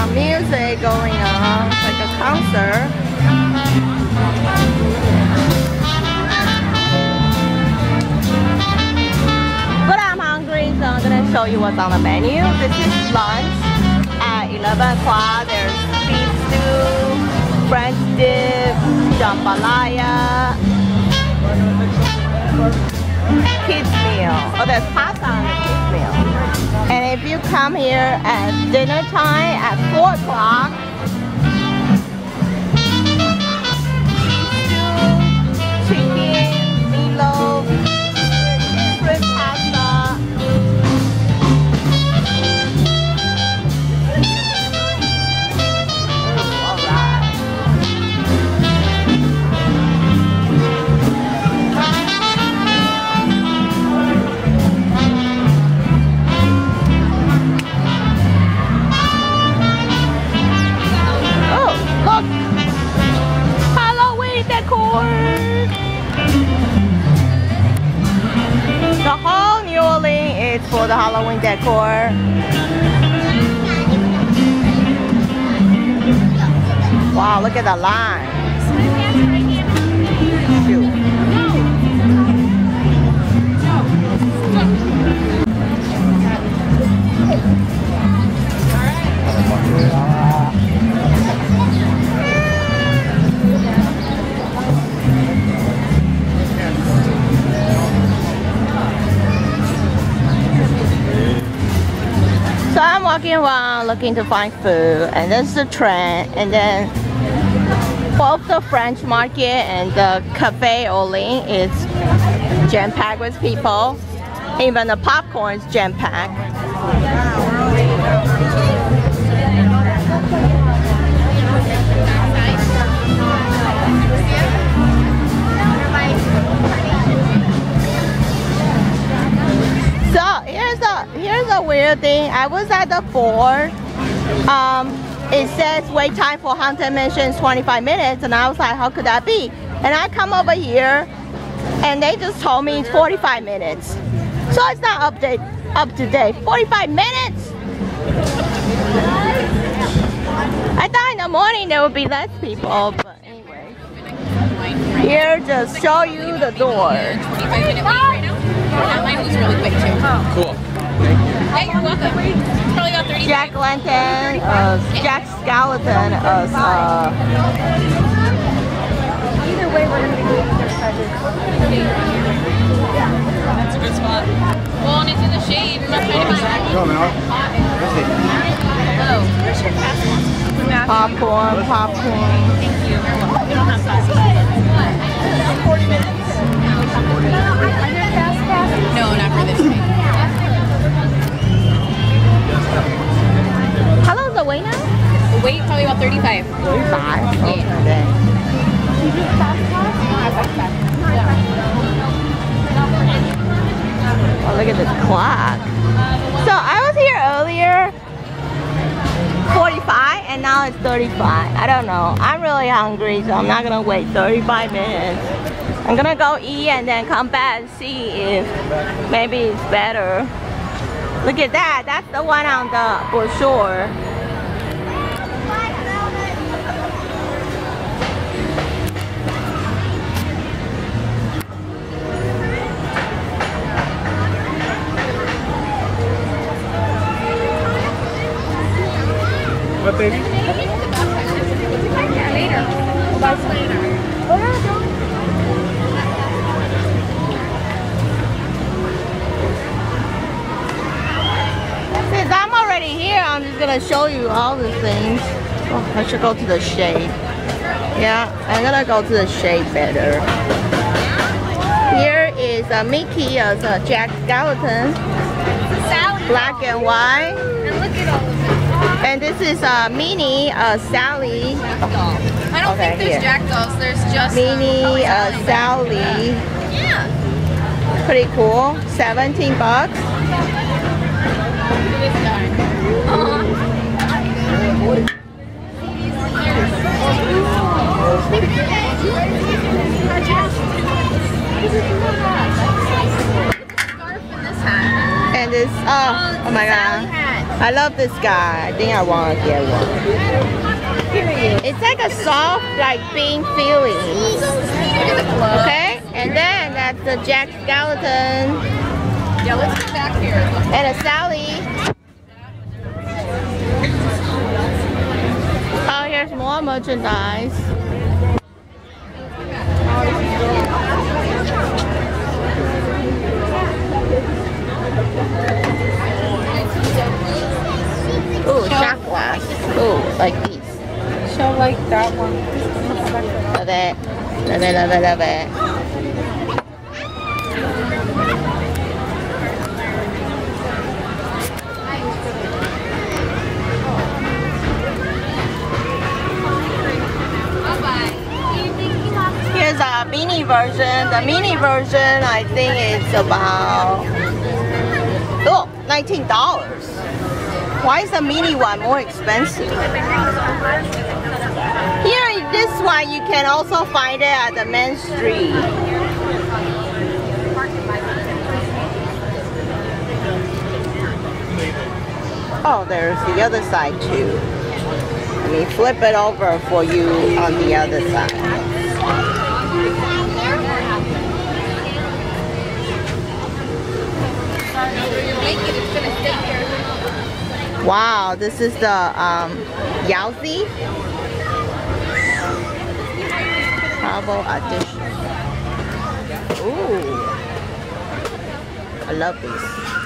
some music going on, like a concert. But I'm hungry, so I'm gonna show you what's on the menu. This is lunch at 11 o'clock. There's beef stew, French dip, jambalaya, kids meal. Oh, there's pasta meal. And if you come here at dinner time at 4 o'clock, For the Halloween decor. Wow, look at the line. So I'm walking around looking to find food, and this is the trend, and then both the French market and the Cafe Orleans is jam-packed with people. Even the popcorn is jam-packed. Thing. I was at the Ford. Um, it says wait time for Haunted Mansion is 25 minutes, and I was like, how could that be? And I come over here, and they just told me it's 45 minutes. So it's not update up to date. 45 minutes. I thought in the morning there would be less people, but anyway. Here, just show you the door. 25 minute wait right now. That mine was really quick too. Cool. Hey, you're welcome. Probably about 30 Jack Lenton, uh, Jack Skeleton, uh, uh, Either way, we're gonna be leaving their presents. That's a good spot. Well, and it's in the shade. I'm not trying to be Go, man. Oh, where's your passport? popcorn, popcorn. Thank you. We don't have passports. 40 minutes? No, not for this week. The wait now? Wait, probably about 35. 35. Okay. Oh, look at this clock. So I was here earlier, 45, and now it's 35. I don't know. I'm really hungry, so I'm not gonna wait 35 minutes. I'm gonna go eat and then come back and see if maybe it's better. Look at that. That's the one on the brochure. What, baby? Since I'm already here, I'm just gonna show you all the things. Oh, I should go to the shade. Yeah, I'm gonna go to the shade better. Here is a Mickey as a Jack Skeleton, black and white. And look at all of them. And this is a mini, uh, Sally, I don't Okay, think there's here. jack dolls. There's just. um, Minnie, oh, uh, Sally. Sally. Yeah. Pretty cool. 17 bucks. Uh-huh. And this. And this, oh, oh my god. I love this guy. I think I want to get one. It's like a soft, like bean feeling. Okay, and then that's the Jack Skeleton Yeah, let's go back here. and a Sally. Oh, here's more merchandise. Ooh, shot glass. Ooh, like these. She'll like that one. Love it. Love it, love it, love it. Here's a mini version. The mini version, I think it's about oh, $19. Why is the mini one more expensive? Here, this one you can also find it at the main street. Oh, there's the other side too. Let me flip it over for you on the other side. Wow, this is the um, Edition. Ooh, I love these.